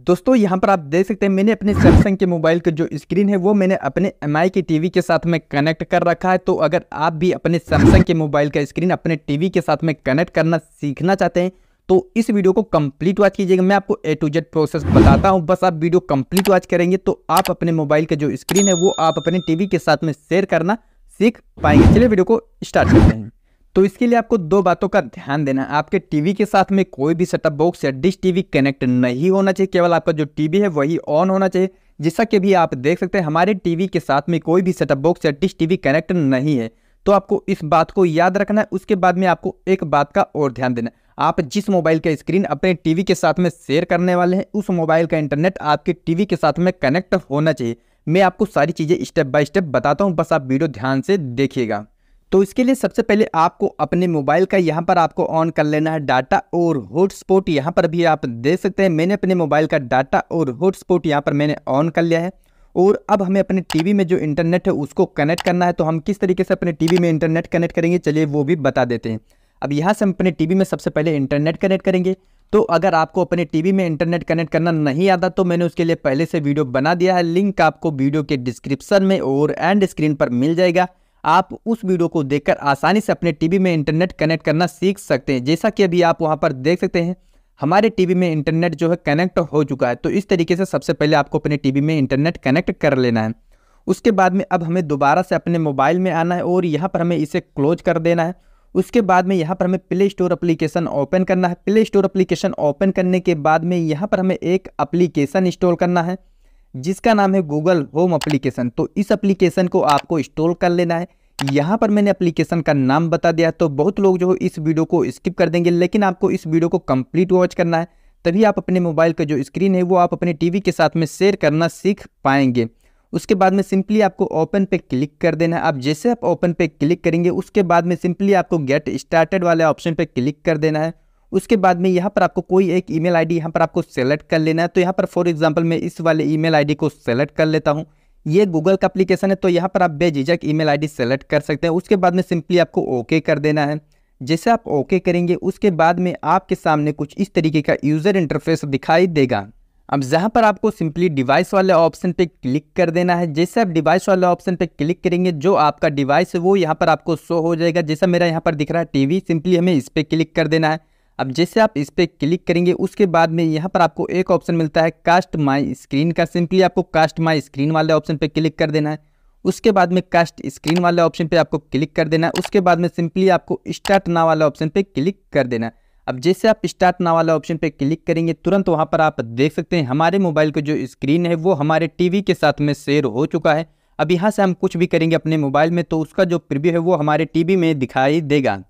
दोस्तों, यहाँ पर आप देख सकते हैं, मैंने अपने सैमसंग के मोबाइल का जो स्क्रीन है, वो मैंने अपने एम की टीवी के साथ में कनेक्ट कर रखा है। तो अगर आप भी अपने सैमसंग के मोबाइल का स्क्रीन अपने टीवी के साथ में कनेक्ट करना सीखना चाहते हैं तो इस वीडियो को कंप्लीट वॉच कीजिएगा। मैं आपको ए टू जेड प्रोसेस बताता हूँ, बस आप वीडियो कंप्लीट वॉच करेंगे तो आप अपने मोबाइल का जो स्क्रीन है, वो आप अपने टीवी के साथ में शेयर करना सीख पाएँगे। चलिए वीडियो को स्टार्ट करते हैं। तो इसके लिए आपको दो बातों का ध्यान देना है। आपके टीवी के साथ में कोई भी सेटअप बॉक्स या डिश टीवी कनेक्ट नहीं होना चाहिए। केवल आपका जो टीवी है, वही ऑन होना चाहिए। जैसा कि भी आप देख सकते हैं, हमारे टीवी के साथ में कोई भी सेटअप बॉक्स या डिश टीवी कनेक्ट नहीं है। तो आपको इस बात को याद रखना है। उसके बाद में आपको एक बात का और ध्यान देना है। आप जिस मोबाइल का स्क्रीन अपने टीवी के साथ में शेयर करने वाले हैं, उस मोबाइल का इंटरनेट आपके टीवी के साथ में कनेक्ट होना चाहिए। मैं आपको सारी चीज़ें स्टेप बाय स्टेप बताता हूँ। बस आप वीडियो ध्यान से देखिएगा। तो इसके लिए सबसे पहले आपको अपने मोबाइल का यहाँ पर आपको ऑन कर लेना है डाटा और हॉटस्पॉट यहाँ पर भी आप देख सकते हैं, मैंने अपने मोबाइल का डाटा और हॉटस्पॉट यहाँ पर मैंने ऑन कर लिया है। और अब हमें अपने टीवी में जो इंटरनेट है, उसको कनेक्ट करना है। तो हम किस तरीके से अपने टीवी में इंटरनेट कनेक्ट करेंगे, चलिए वो भी बता देते हैं। अब यहाँ से हम अपने टीवी में सबसे पहले इंटरनेट कनेक्ट करेंगे। तो अगर आपको अपने टीवी में इंटरनेट कनेक्ट करना नहीं आता तो मैंने उसके लिए पहले से वीडियो बना दिया है। लिंक आपको वीडियो के डिस्क्रिप्शन में और एंड स्क्रीन पर मिल जाएगा। आप उस वीडियो को देखकर आसानी से अपने टीवी में इंटरनेट कनेक्ट करना सीख सकते हैं। जैसा कि अभी आप वहाँ पर देख सकते हैं, हमारे टीवी में इंटरनेट जो है कनेक्ट हो चुका है। तो इस तरीके से सबसे पहले आपको अपने टीवी में इंटरनेट कनेक्ट कर लेना है। उसके बाद में अब हमें दोबारा से अपने मोबाइल में आना है और यहाँ पर हमें इसे क्लोज कर देना है। उसके बाद में यहाँ पर हमें प्ले स्टोर अप्लीकेशन ओपन करना है। प्ले स्टोर अप्लीकेशन ओपन करने के बाद में यहाँ पर हमें एक अप्लीकेशन इंस्टॉल करना है, जिसका नाम है गूगल होम अप्लीकेशन तो इस अप्लीकेशन को आपको इंस्टॉल कर लेना है। यहाँ पर मैंने एप्लीकेशन का नाम बता दिया तो बहुत लोग जो इस वीडियो को स्किप कर देंगे, लेकिन आपको इस वीडियो को कंप्लीट वॉच करना है, तभी आप अपने मोबाइल का जो स्क्रीन है, वो आप अपने टीवी के साथ में शेयर करना सीख पाएँगे। उसके बाद में सिंपली आपको ओपन पे क्लिक कर देना है। आप जैसे आप ओपन पे क्लिक करेंगे, उसके बाद में सिंपली आपको गेट स्टार्टेड वाले ऑप्शन पे क्लिक कर देना है। उसके बाद में यहाँ पर आपको कोई एक ईमेल आईडी यहाँ पर आपको सेलेक्ट कर लेना है। तो यहाँ पर फॉर एग्जांपल मैं इस वाले ईमेल आईडी को सेलेक्ट कर लेता हूँ। ये गूगल का एप्लीकेशन है तो यहाँ पर आप बेझिझक ईमेल आईडी सेलेक्ट कर सकते हैं। उसके बाद में सिंपली आपको ओके कर देना है। जैसे आप ओके करेंगे, उसके बाद में आपके सामने कुछ इस तरीके का यूज़र इंटरफेस दिखाई देगा। अब जहाँ पर आपको सिंपली डिवाइस वाले ऑप्शन पे क्लिक कर देना है, जैसे आप डिवाइस वाले ऑप्शन पे क्लिक करेंगे, जो आपका डिवाइस है, वो यहाँ पर आपको शो हो जाएगा। जैसा मेरा यहाँ पर दिख रहा है टीवी सिंपली हमें इस पर क्लिक कर देना है। अब जैसे आप इस पर क्लिक करेंगे, उसके बाद में यहाँ पर आपको एक ऑप्शन मिलता है कास्ट माई स्क्रीन का। सिंपली आपको कास्ट माई स्क्रीन वाले ऑप्शन पे क्लिक कर देना है। उसके बाद में कास्ट स्क्रीन वाले ऑप्शन पे आपको क्लिक कर देना है। उसके बाद में सिंपली आपको स्टार्ट ना वाले ऑप्शन पे क्लिक कर देना है। अब जैसे आप स्टार्ट ना वाले ऑप्शन पे क्लिक करेंगे, तुरंत वहाँ पर आप देख सकते हैं, हमारे मोबाइल का जो स्क्रीन है, वो हमारे टीवी के साथ में शेयर हो चुका है। अब यहाँ से हम कुछ भी करेंगे अपने मोबाइल में तो उसका जो प्रिव्यू है, वो हमारे टीवी में दिखाई देगा।